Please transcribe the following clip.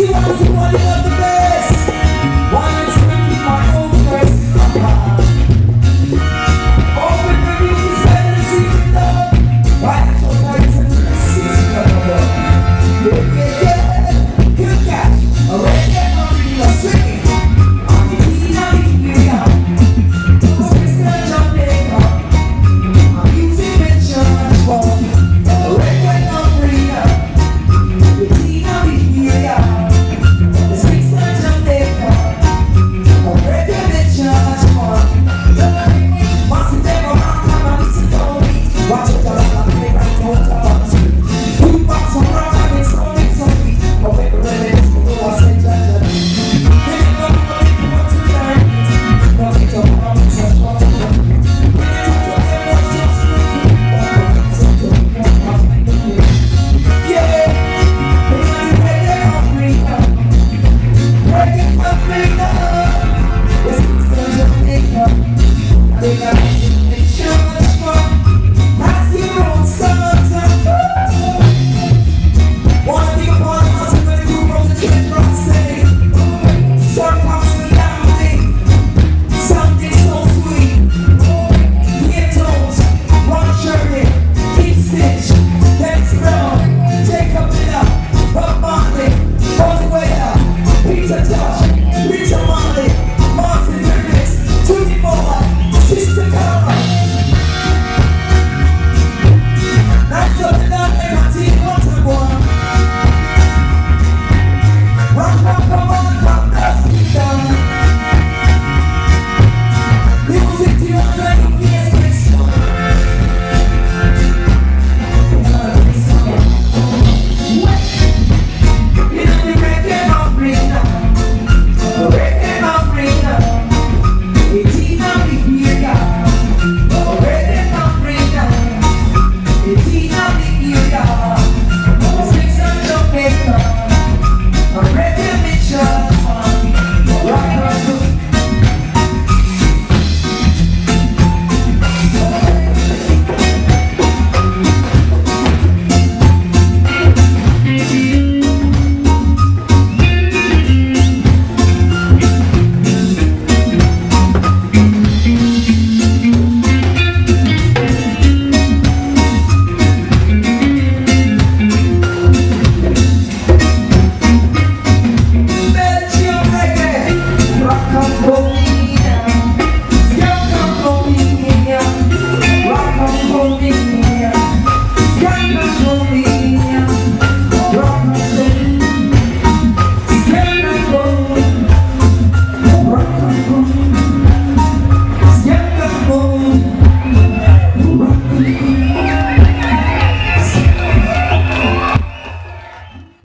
Rock on, hold me,